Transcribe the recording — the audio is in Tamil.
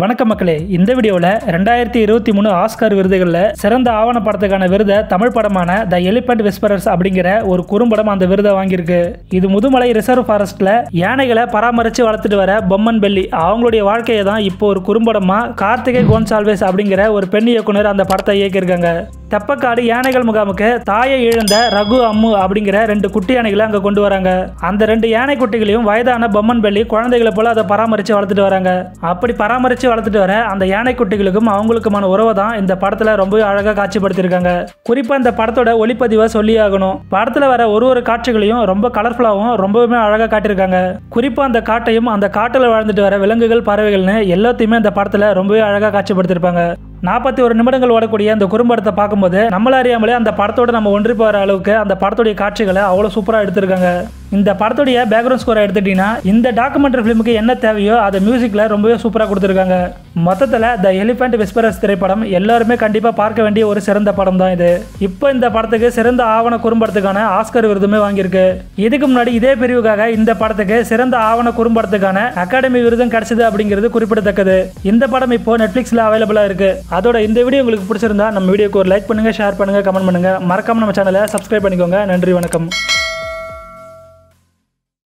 வணக்கம் மக்களே. இந்த வீடியோவில் ரெண்டாயிரத்தி இருபத்தி மூணு ஆஸ்கார் விருதுகளில் சிறந்த ஆவண படத்துக்கான விருதை தமிழ் படமான த எலிபென்ட் விஸ்பரர்ஸ் அப்படிங்கிற ஒரு குறும்படம் அந்த விருதை வாங்கியிருக்கு. இது முதுமலை ரிசர்வ் ஃபாரஸ்ட்ல யானைகளை பராமரித்து வளர்த்துட்டு வர பொம்மன் பெல்லி. அவங்களுடைய வாழ்க்கையை தான் இப்போ ஒரு குறும்படமா கார்த்திகை கோன்சால்வேஸ் அப்படிங்கிற ஒரு பெண் இயக்குனர் அந்த படத்தை இயக்கியிருக்காங்க. தெப்பக்காடு யானைகள் முகாமுக்கு தாயை இழந்த ரகு அம்மு அப்படிங்கிற ரெண்டு குட்டி யானைகளை அங்கே கொண்டு வராங்க. அந்த ரெண்டு யானை குட்டிகளையும் வயதான பொம்மன் பள்ளி குழந்தைகளை போல அதை பராமரித்து வளர்த்துட்டு வராங்க. அப்படி பராமரித்து வளர்த்துட்டு வர அந்த யானை குட்டிகளுக்கும் அவங்களுக்குமான உறவை தான் இந்த படத்தில் ரொம்ப அழகாக காட்சிப்படுத்தியிருக்காங்க. குறிப்பாக இந்த படத்தோட ஒளிப்பதிவை சொல்லி ஆகணும். படத்தில் வர ஒரு ஒரு காட்சிகளையும் ரொம்ப கலர்ஃபுல்லாகவும் ரொம்பவுமே அழகாக காட்டியிருக்காங்க. குறிப்பாக அந்த காட்டையும் அந்த காட்டில் வாழ்ந்துட்டு வர விலங்குகள் பறவைகள்னு எல்லாத்தையுமே அந்த படத்தில் ரொம்பவே அழகாக காட்சிப்படுத்தியிருப்பாங்க. நாற்பத்தி ஒரு நிமிடங்கள் ஓடக்கூடிய அந்த குறும்படத்தை பார்க்கும்போது நம்மள அறியாமலே அந்த படத்தோட நம்ம ஒன்றி போகிற அளவுக்கு அந்த படத்துடைய காட்சிகளை அவ்வளோ சூப்பராக எடுத்திருக்காங்க. இந்த படத்துடைய பேக்ரவுண்ட் ஸ்கோரை எடுத்துட்டீங்கன்னா இந்த டாக்குமெண்ட்ரி ஃபிலிமுக்கு என்ன தேவையோ அதை மியூசிக்கில் ரொம்பவே சூப்பராக கொடுத்துருக்காங்க. மொத்தத்தில் த எலிஃபென்ட் விஸ்பரஸ் திரைப்படம் எல்லாருமே கண்டிப்பாக பார்க்க வேண்டிய ஒரு சிறந்த படம் தான் இது. இப்போ இந்த படத்துக்கு சிறந்த ஆவண குறும்படத்துக்கான ஆஸ்கர் விருதுமே வாங்கியிருக்கு. இதுக்கு முன்னாடி இதே பிரிவுக்காக இந்த படத்துக்கு சிறந்த ஆவண குறும்படத்துக்கான அகாடமி விருதும் கிடைச்சது அப்படிங்கிறது குறிப்பிடத்தக்கது. இந்த படம் இப்போ நெட்ஃப்ளிக்ஸில் அவைலபிளாக இருக்கு. அதோட இந்த வீடியோ உங்களுக்கு பிடிச்சிருந்தா நம்ம வீடியோக்கு ஒரு லைக் பண்ணுங்க ஷேர் பண்ணுங்க கமெண்ட் பண்ணுங்க. மறக்காம நம்ம சேனலை சப்ஸ்கிரைப் பண்ணிக்கோங்க. நன்றி வணக்கம்.